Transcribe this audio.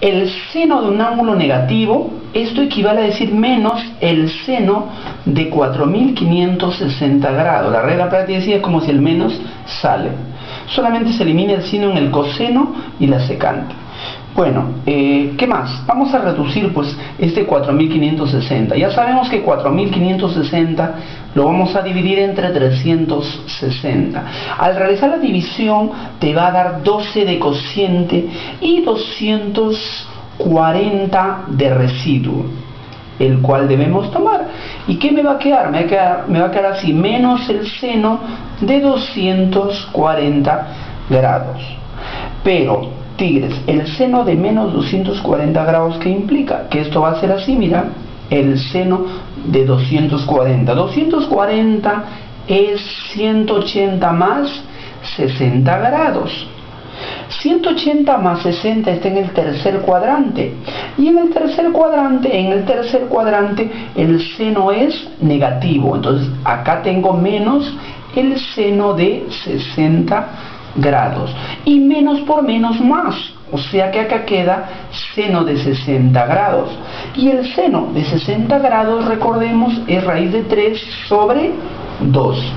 el seno de un ángulo negativo, esto equivale a decir menos el seno de 4560 grados. La regla práctica es como si el menos sale. Solamente se elimina el seno en el coseno y la secante. Bueno, eh, ¿qué más? Vamos a reducir pues este 4560. Ya sabemos que 4560 lo vamos a dividir entre 360. Al realizar la división te va a dar 12 de cociente y 240 de residuo, el cual debemos tomar. ¿Y qué me va a quedar? Me va a quedar, me va a quedar así, menos el seno de 240 grados. Pero tigres, el seno de menos 240 grados que implica, que esto va a ser así, mira, el seno de 240. 240 es 180 más 60 grados. 180 más 60 está en el tercer cuadrante. Y en el tercer cuadrante, en el tercer cuadrante, el seno es negativo. Entonces, acá tengo menos el seno de 60 grados. Y menos por menos más. O sea que acá queda seno de 60 grados. Y el seno de 60 grados, recordemos, es raíz de 3 sobre 2.